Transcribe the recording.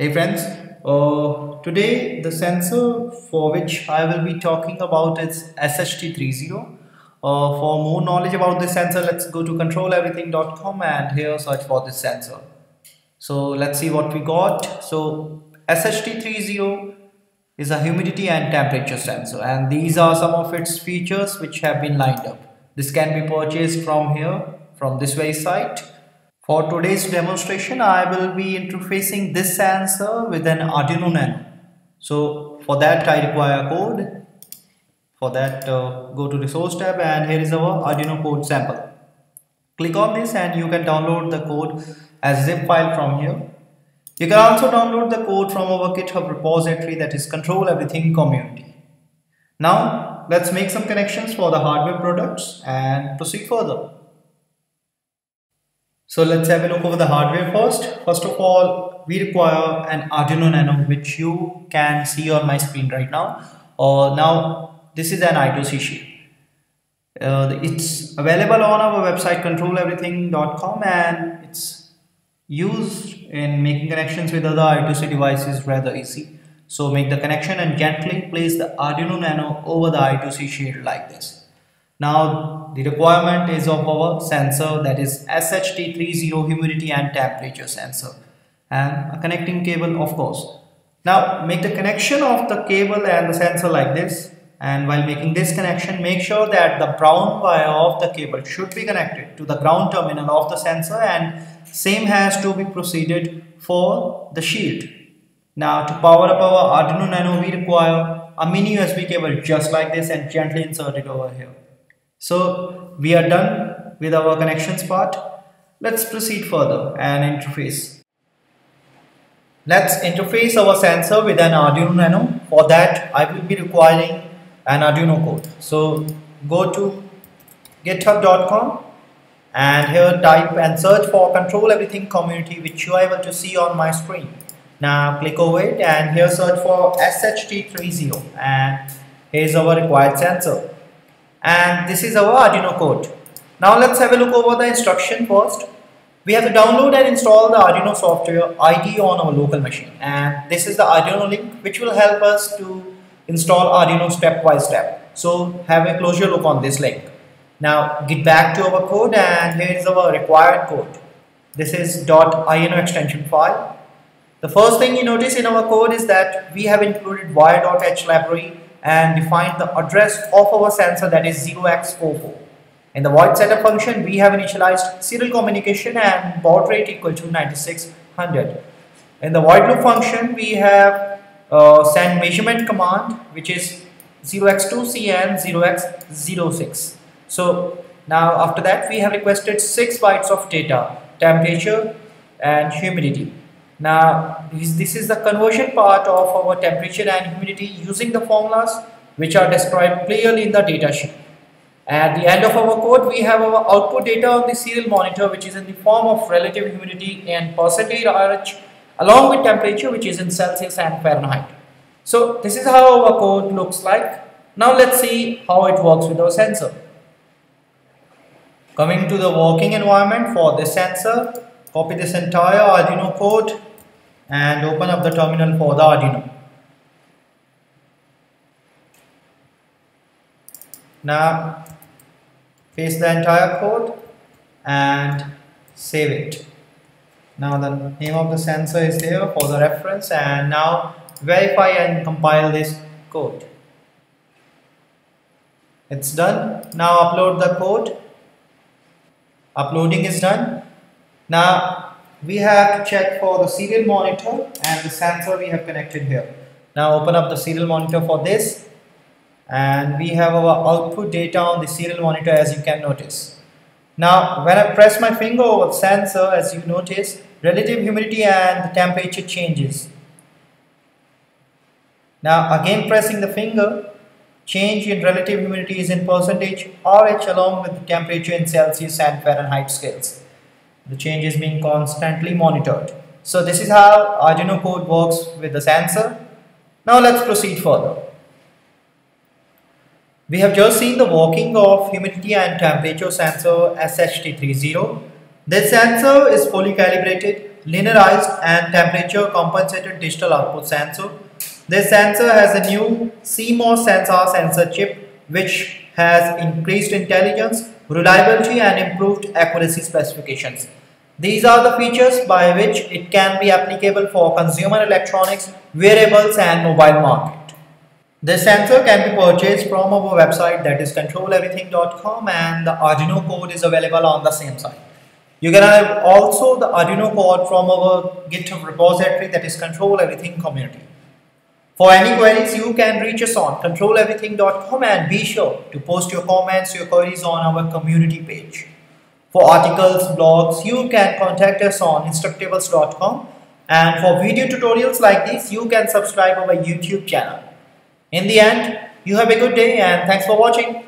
Hey friends, uh, today the sensor for which I will be talking about is SHT30. Uh, for more knowledge about this sensor, let's go to controleverything.com and here search for this sensor. So let's see what we got. So SHT30 is a humidity and temperature sensor and these are some of its features which have been lined up. This can be purchased from here, from this very site for today's demonstration, I will be interfacing this sensor with an Arduino Nano. So for that I require code. For that uh, go to resource tab and here is our Arduino code sample. Click on this and you can download the code as zip file from here. You can also download the code from our GitHub repository that is control everything community. Now let's make some connections for the hardware products and proceed further. So let's have a look over the hardware first. First of all, we require an Arduino Nano, which you can see on my screen right now. Uh, now, this is an I2C shield. Uh, it's available on our website controleverything.com and it's used in making connections with other I2C devices rather easy. So make the connection and gently place the Arduino Nano over the I2C shield like this. Now the requirement is of our sensor that is SHT30 humidity and temperature sensor and a connecting cable of course. Now make the connection of the cable and the sensor like this and while making this connection make sure that the brown wire of the cable should be connected to the ground terminal of the sensor and same has to be proceeded for the shield. Now to power up our Arduino Nano we require a mini USB cable just like this and gently insert it over here. So we are done with our connections part. Let's proceed further and interface. Let's interface our sensor with an Arduino Nano. For that, I will be requiring an Arduino code. So go to github.com and here type and search for control everything community which you are able to see on my screen. Now click over it and here search for SHT30 and here's our required sensor and this is our Arduino code. Now let's have a look over the instruction first. We have to download and install the Arduino software ID on our local machine and this is the Arduino link which will help us to install Arduino step by step. So have a closer look on this link. Now get back to our code and here is our required code. This is .ino extension file. The first thing you notice in our code is that we have included wire.h library and define the address of our sensor that is 0x44. In the void setup function, we have initialized serial communication and baud rate equal to 9600. In the void loop function, we have uh, send measurement command which is 0x2c and 0x06. So now after that we have requested 6 bytes of data, temperature and humidity. Now this, is the conversion part of our temperature and humidity using the formulas which are described clearly in the datasheet. At the end of our code we have our output data on the serial monitor which is in the form of relative humidity and percentage RH along with temperature which is in Celsius and Fahrenheit. So this is how our code looks like. Now let's see how it works with our sensor. Coming to the working environment for this sensor, copy this entire Arduino code and open up the terminal for the Arduino. Now paste the entire code and save it. Now the name of the sensor is there for the reference and now verify and compile this code. It's done. Now upload the code. Uploading is done. Now we have to check for the serial monitor and the sensor we have connected here. Now open up the serial monitor for this and we have our output data on the serial monitor as you can notice. Now when I press my finger over the sensor as you notice relative humidity and the temperature changes. Now again pressing the finger change in relative humidity is in percentage RH along with the temperature in Celsius and Fahrenheit scales the change is being constantly monitored. So this is how Arduino code works with the sensor. Now let's proceed further. We have just seen the working of humidity and temperature sensor SHT30. This sensor is fully calibrated linearized and temperature compensated digital output sensor. This sensor has a new CMOS sensor sensor chip which has increased intelligence, reliability and improved accuracy specifications. These are the features by which it can be applicable for consumer electronics, wearables and mobile market. This sensor can be purchased from our website that is controleverything.com and the Arduino code is available on the same site. You can have also the Arduino code from our GitHub repository that is Control Everything community. For any queries, you can reach us on controleverything.com and be sure to post your comments, your queries on our community page. For articles, blogs, you can contact us on instructables.com and for video tutorials like this, you can subscribe our YouTube channel. In the end, you have a good day and thanks for watching.